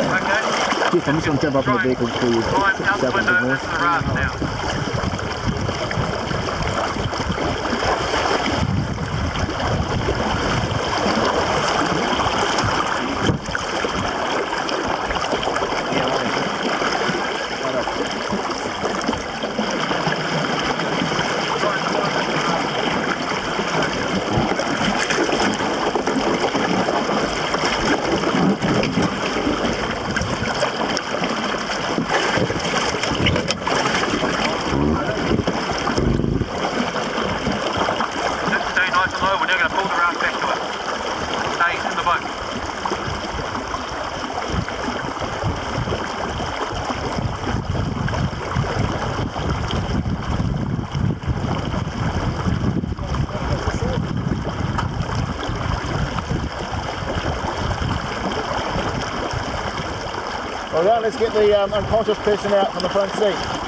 Okay. Keith, I'm just going to jump up in the vehicle for you. Right, out the window, this the raft now. The raft to it. Stay in the boat. All right, let's get the um, unconscious person out from the front seat.